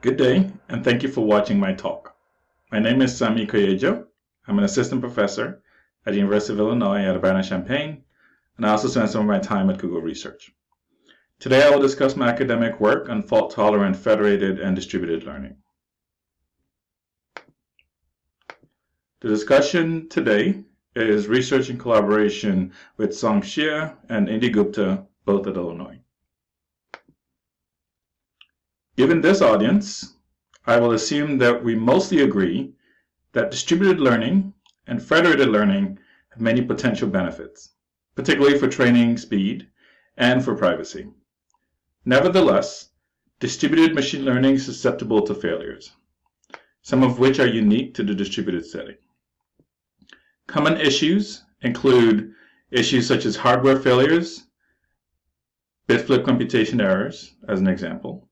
Good day, and thank you for watching my talk. My name is Sanmi Koyejo. I'm an assistant professor at the University of Illinois at Urbana-Champaign, and I also spend some of my time at Google Research. Today I will discuss my academic work on fault-tolerant federated and distributed learning. The discussion today is research in collaboration with Cong Xie and Indy Gupta, both at Illinois. Given this audience, I will assume that we mostly agree that distributed learning and federated learning have many potential benefits, particularly for training speed and for privacy. Nevertheless, distributed machine learning is susceptible to failures, some of which are unique to the distributed setting. Common issues include issues such as hardware failures, bit flip computation errors, as an example,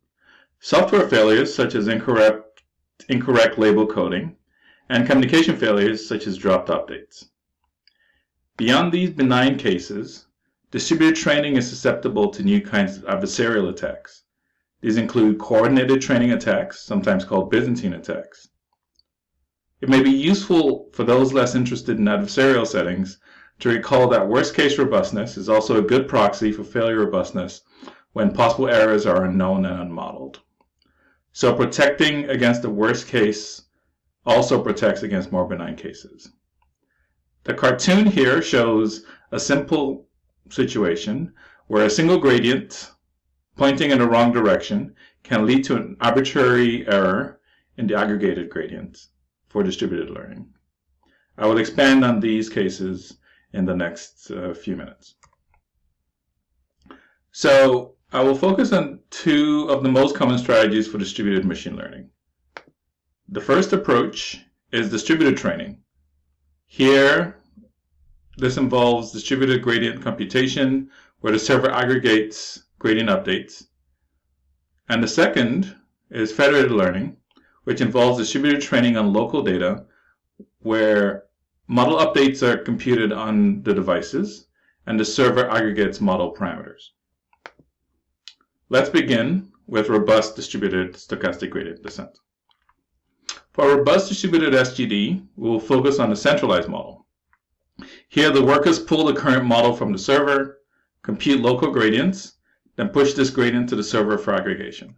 Software failures such as incorrect, incorrect label coding, and communication failures such as dropped updates. Beyond these benign cases, distributed training is susceptible to new kinds of adversarial attacks. These include coordinated training attacks, sometimes called Byzantine attacks. It may be useful for those less interested in adversarial settings to recall that worst case robustness is also a good proxy for failure robustness when possible errors are unknown and unmodeled. So protecting against the worst case also protects against more benign cases. The cartoon here shows a simple situation where a single gradient pointing in the wrong direction can lead to an arbitrary error in the aggregated gradient for distributed learning. I will expand on these cases in the next uh, few minutes. So I will focus on two of the most common strategies for distributed machine learning. The first approach is distributed training. Here, this involves distributed gradient computation, where the server aggregates gradient updates. And the second is federated learning, which involves distributed training on local data, where model updates are computed on the devices, and the server aggregates model parameters. Let's begin with robust distributed stochastic gradient descent. For robust distributed SGD, we will focus on the centralized model. Here, the workers pull the current model from the server, compute local gradients, then push this gradient to the server for aggregation.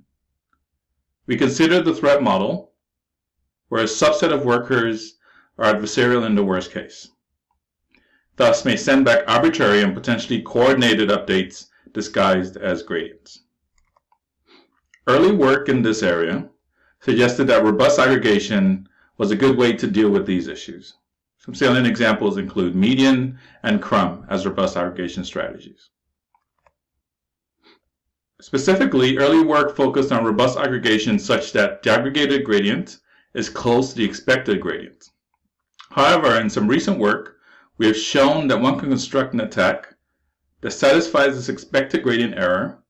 We consider the threat model, where a subset of workers are adversarial in the worst case, thus may send back arbitrary and potentially coordinated updates disguised as gradients. Early work in this area suggested that robust aggregation was a good way to deal with these issues. Some salient examples include median and Krum as robust aggregation strategies. Specifically, early work focused on robust aggregation such that the aggregated gradient is close to the expected gradient. However, in some recent work, we have shown that one can construct an attack that satisfies this expected gradient error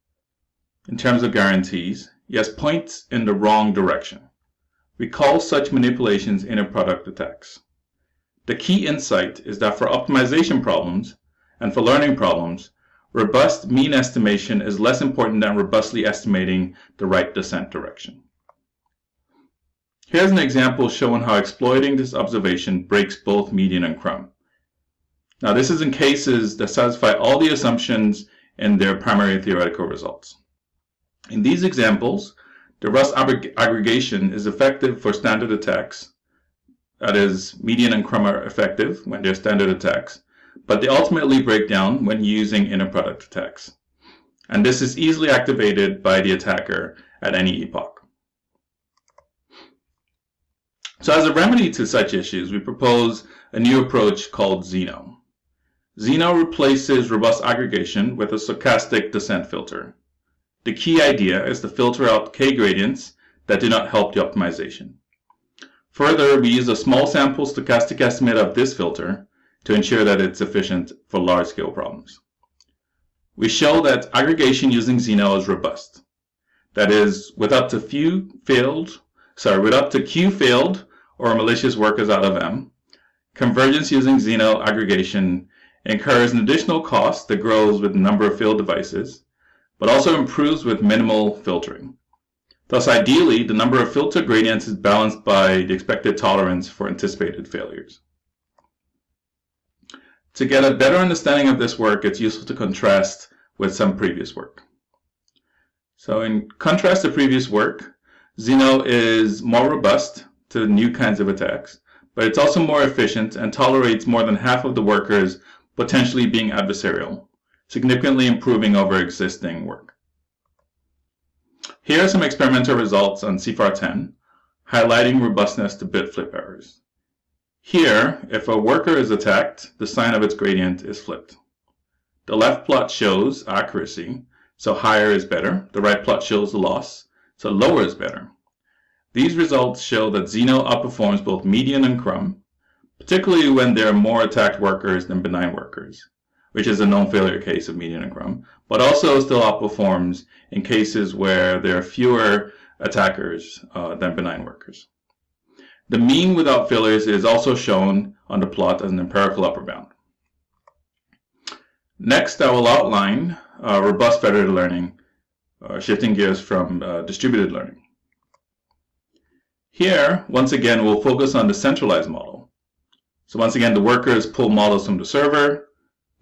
in terms of guarantees, yes, points in the wrong direction. We call such manipulations inner product attacks. The key insight is that for optimization problems and for learning problems, robust mean estimation is less important than robustly estimating the right descent direction. Here's an example showing how exploiting this observation breaks both median and Krum. Now this is in cases that satisfy all the assumptions in their primary theoretical results. In these examples, the Rust aggregation is effective for standard attacks. That is, median and Krum are effective when they're standard attacks, but they ultimately break down when using inner product attacks. And this is easily activated by the attacker at any epoch. So as a remedy to such issues, we propose a new approach called Zeno. Zeno replaces robust aggregation with a stochastic descent filter. The key idea is to filter out k-gradients that do not help the optimization. Further, we use a small sample stochastic estimate of this filter to ensure that it's efficient for large-scale problems. We show that aggregation using Zeno is robust, that is, with up to few failed, sorry, with up to Q failed or malicious workers out of M, convergence using Zeno aggregation incurs an additional cost that grows with the number of failed devices, but also improves with minimal filtering. Thus, ideally, the number of filter gradients is balanced by the expected tolerance for anticipated failures. To get a better understanding of this work, it's useful to contrast with some previous work. So in contrast to previous work, Zeno is more robust to new kinds of attacks, but it's also more efficient and tolerates more than half of the workers potentially being adversarial, significantly improving over existing work. Here are some experimental results on CIFAR 10, highlighting robustness to bit flip errors. Here, if a worker is attacked, the sign of its gradient is flipped. The left plot shows accuracy, so higher is better. The right plot shows the loss, so lower is better. These results show that Zeno outperforms both median and Krum, particularly when there are more attacked workers than benign workers, which is a known failure case of median and Krum, but also still outperforms in cases where there are fewer attackers uh, than benign workers. The mean without failures is also shown on the plot as an empirical upper bound. Next, I will outline uh, robust federated learning, uh, shifting gears from uh, distributed learning. Here, once again, we'll focus on the centralized model. So once again, the workers pull models from the server,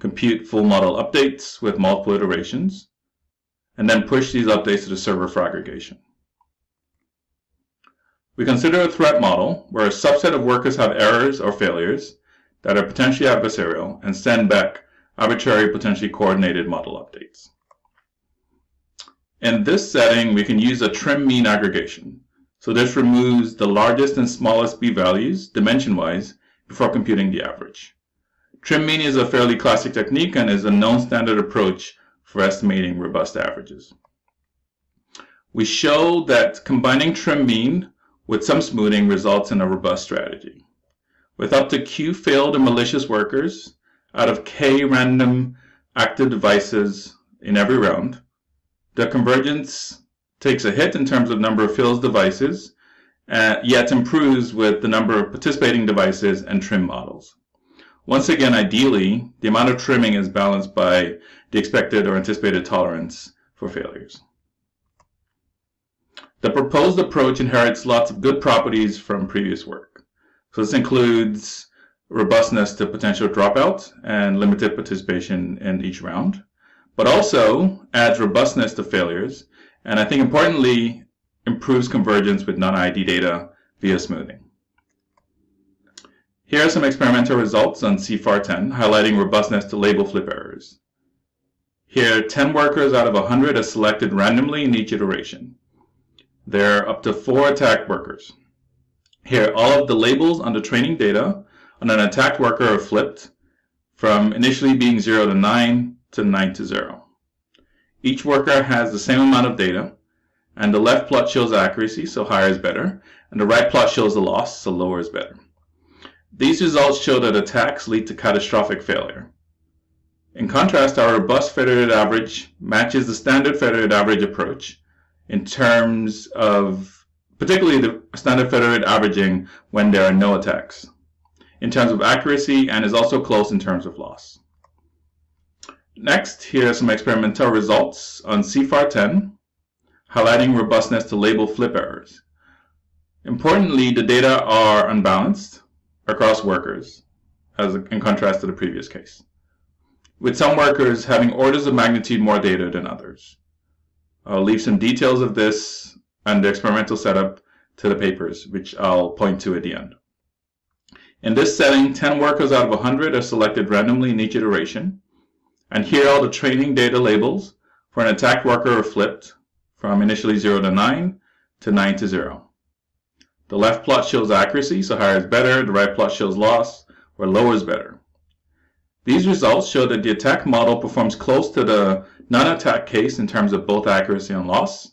compute full model updates with multiple iterations, and then push these updates to the server for aggregation. We consider a threat model where a subset of workers have errors or failures that are potentially adversarial and send back arbitrary, potentially coordinated model updates. In this setting, we can use a trim mean aggregation. So this removes the largest and smallest b-values, dimension-wise, before computing the average. Trim mean is a fairly classic technique and is a known standard approach for estimating robust averages. We show that combining trim mean with some smoothing results in a robust strategy. With up to Q failed and malicious workers out of K random active devices in every round, the convergence takes a hit in terms of number of failed devices, uh, yet improves with the number of participating devices and trim models. Once again, ideally, the amount of trimming is balanced by the expected or anticipated tolerance for failures. The proposed approach inherits lots of good properties from previous work. So this includes robustness to potential dropout and limited participation in each round, but also adds robustness to failures, and I think importantly, improves convergence with non-ID data via smoothing. Here are some experimental results on CIFAR 10 highlighting robustness to label flip errors. Here, 10 workers out of 100 are selected randomly in each iteration. There are up to four attack workers. Here, all of the labels on the training data on an attacked worker are flipped from initially being 0 to 9 to 9 to 0. Each worker has the same amount of data, and the left plot shows accuracy, so higher is better, and the right plot shows the loss, so lower is better. These results show that attacks lead to catastrophic failure. In contrast, our robust federated average matches the standard federated average approach, in terms of particularly the standard federated averaging when there are no attacks, in terms of accuracy, and is also close in terms of loss. Next, here are some experimental results on CIFAR 10, highlighting robustness to label flip errors. Importantly, the data are unbalanced across workers, as in contrast to the previous case, with some workers having orders of magnitude more data than others. I'll leave some details of this and the experimental setup to the papers, which I'll point to at the end. In this setting, 10 workers out of 100 are selected randomly in each iteration. And here all the training data labels for an attacked worker are flipped from initially 0 to 9 to 9 to 0. The left plot shows accuracy, so higher is better. The right plot shows loss, where lower is better. These results show that the attack model performs close to the non-attack case in terms of both accuracy and loss.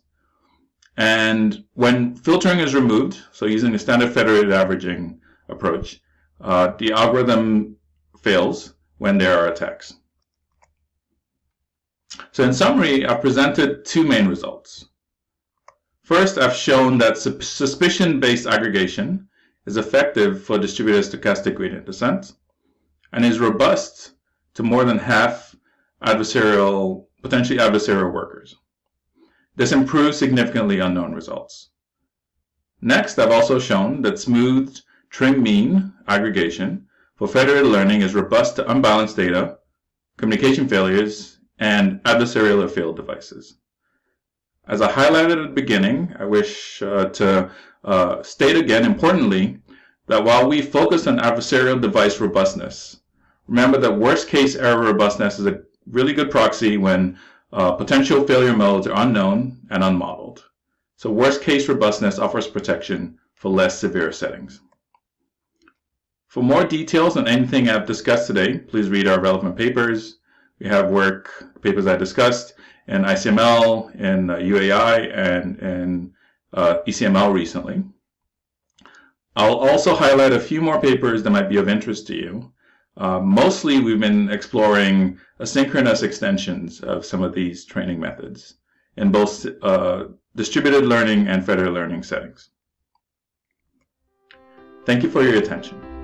And when filtering is removed, so using the standard federated averaging approach, uh, the algorithm fails when there are attacks. So in summary, I've presented two main results. First, I've shown that suspicion-based aggregation is effective for distributed stochastic gradient descent and is robust to more than half adversarial, potentially adversarial workers. This improves significantly unknown results. Next, I've also shown that smooth trim mean aggregation for federated learning is robust to unbalanced data, communication failures, and adversarial or failed devices. As I highlighted at the beginning, I wish uh, to uh, state again, importantly, that while we focus on adversarial device robustness, remember that worst case error robustness is a really good proxy when uh, potential failure modes are unknown and unmodeled. So worst case robustness offers protection for less severe settings. For more details on anything I've discussed today, please read our relevant papers. We have work, papers I discussed, in ICML, in uh, UAI, and in uh, ECML recently. I'll also highlight a few more papers that might be of interest to you. Uh, mostly we've been exploring asynchronous extensions of some of these training methods in both uh, distributed learning and federated learning settings. Thank you for your attention.